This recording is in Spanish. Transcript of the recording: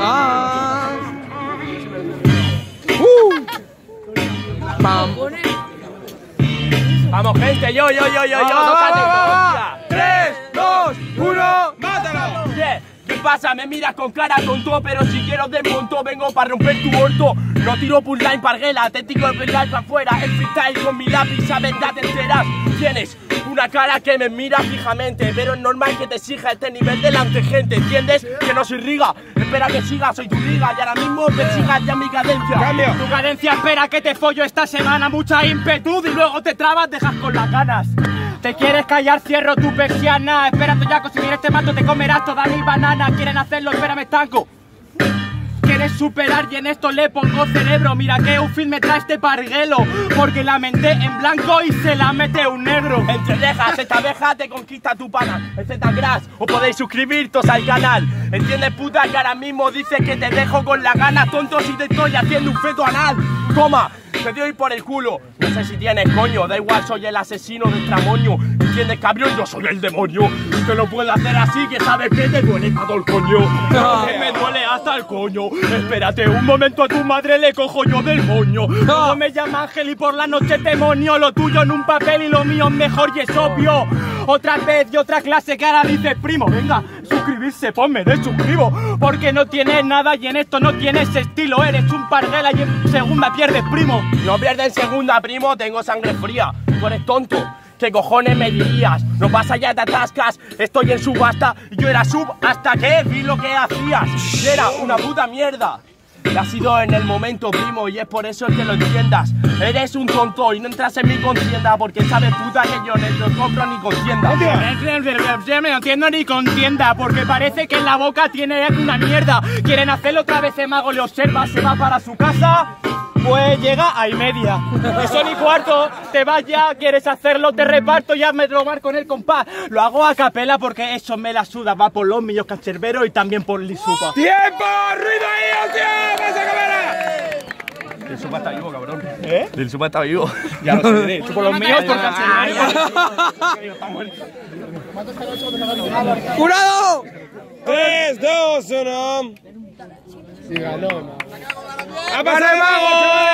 Ah. Uh. Pam. Vamos, gente, yo, yo, yo, yo, yo, Va, no. Tres, dos, uno, mátalo. ¿Qué? ¿Qué pasa? Me miras con cara tonto, pero si quiero desmonto, vengo para romper tu orto. No tiro punline parguela, auténtico de pendrive para afuera. El freestyle con mi lápiz, a verdad te enteras. Tienes una cara que me mira fijamente, pero es normal que te exija este nivel delante, gente. ¿Entiendes? Que no soy riga. Espera que siga, soy tu liga y ahora mismo te sigas ya mi cadencia. Cambio. Tu cadencia espera que te follo esta semana, mucha impetud y luego te trabas, dejas con las ganas. Te quieres callar, cierro tu persiana. Esperando ya conseguir este mato, te comerás toda mi banana. Quieren hacerlo, espérame, estanco. Quieres superar y en esto le pongo cerebro. Mira que un film me trae este parguelo. Porque la mente en blanco y se la mete un negro. Entre lejas, esta abeja te conquista tu pana. El Z-Grass, os podéis suscribir todos al canal. ¿Entiendes, puta? Que ahora mismo dices que te dejo con las ganas, tonto, si te estoy haciendo un feto anal. Toma, te doy por el culo. No sé si tienes coño, da igual, soy el asesino del tramoño. ¿Entiendes, cabrón? Yo soy el demonio. Te lo puedo hacer así, que sabes que te duele todo el coño. Que me duele hasta el coño. Espérate un momento, a tu madre le cojo yo del moño. Todo me llama Ángel y por la noche demonio. Lo tuyo en un papel y lo mío es mejor y es obvio. Otra vez y otra clase que ahora dice primo. Venga, suscribirse, ponme de suscribo. Porque no tienes nada y en esto no tienes estilo. Eres un parguela y en segunda pierdes primo. No pierdes en segunda, primo, tengo sangre fría. Tú eres tonto. ¿Qué cojones me dirías? No pasa ya, te atascas. Estoy en subasta y yo era sub hasta que vi lo que hacías. Y era una puta mierda. Y ha sido en el momento, primo, y es por eso que lo entiendas. Eres un tonto y no entras en mi contienda porque sabes, puta, que yo no compro ni contienda. No entiendo ni contienda porque parece que en la boca tiene una mierda. Quieren hacerlo otra vez, el mago le observa, se va para su casa. Pues llega a y media. Eso ni cuarto, te vas ya, quieres hacerlo, te reparto, ya me robar con el compás. Lo hago a capela porque eso me la suda, va por los millos cancerberos y también por lisupa. ¡Tiempo! ¡Ruido ahí, hostia! ¡Pasa cámara! El supa está vivo, cabrón. ¿Eh? El supa está vivo. Ya lo sé, por los míos por cancerberos. ¡Jurado! Tres, dos, uno. ¡A pasar el mago!